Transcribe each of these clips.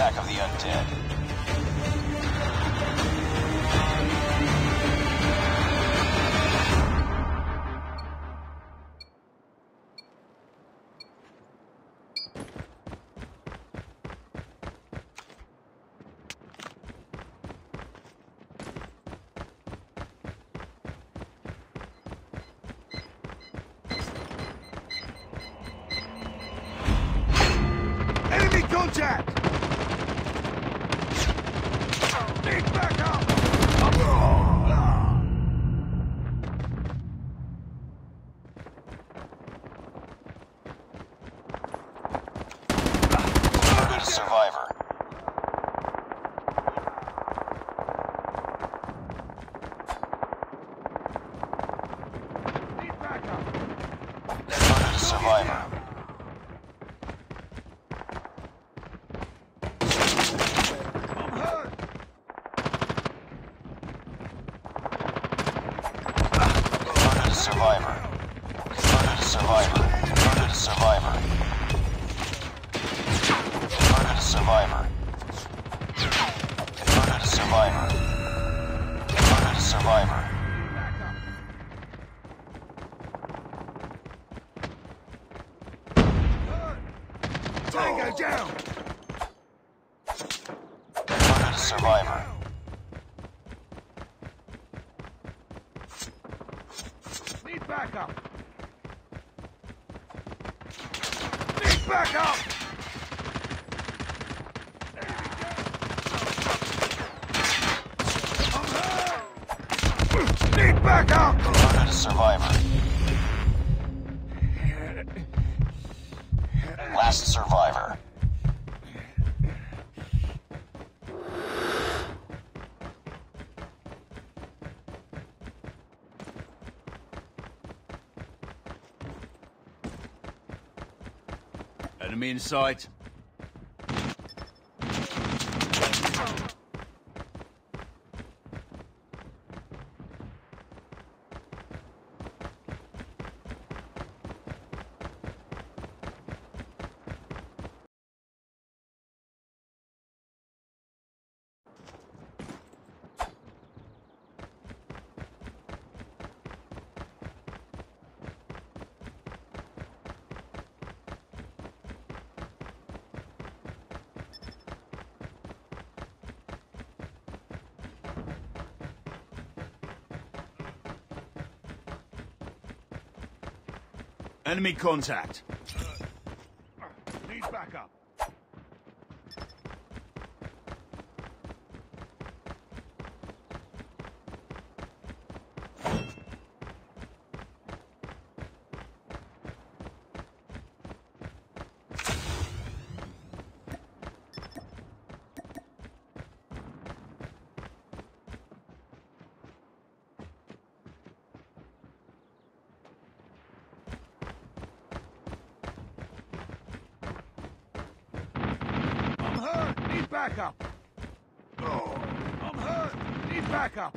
Attack of the Undead. Backup! Wounded survivor. Need backup! Wounded survivor. I'm hurt! Survivor. Wounded survivor. Wounded survivor. Wounded survivor. Wounded survivor. Wounded survivor. Backup! Hurt! Tango down! Wounded survivor. Need backup! Need backup! I'm hurt! Need survivor. Last survivor. Enemy Enemy contact. Need backup. I'm hurt. Need backup. Oh, I'm hurt. Need backup.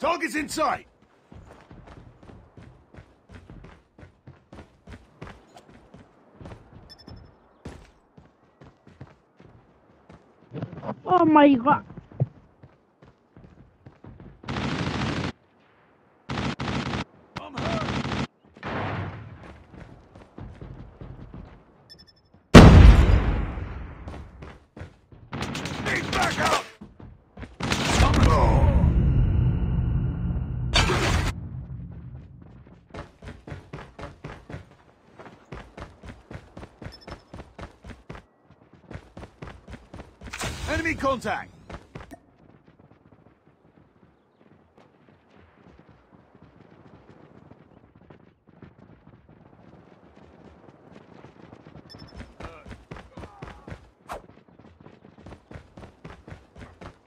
Target's in sight. Oh my god. I'm hurt. Need backup. I'm hurt. Enemy contact.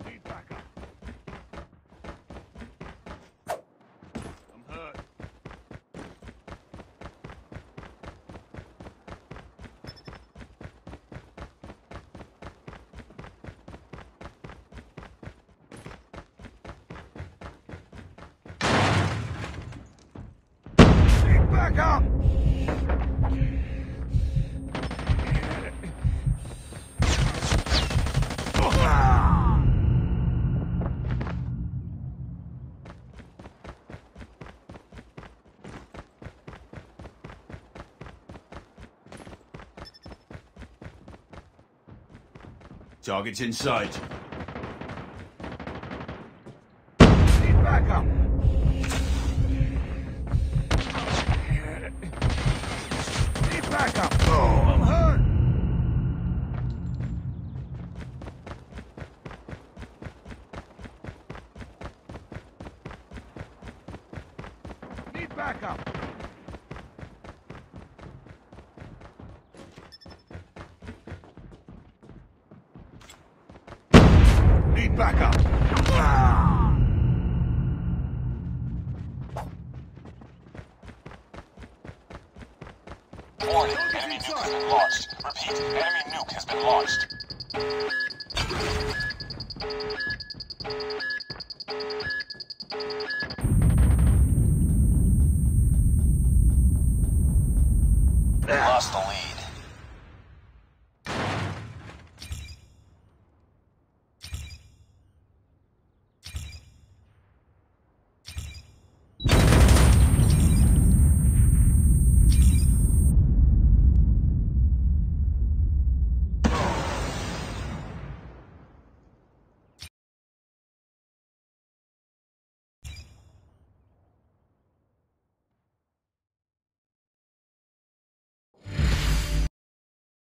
Need backup. I'm hurt. Need backup. Ah! Target's in sight. Backup. Lost the lead.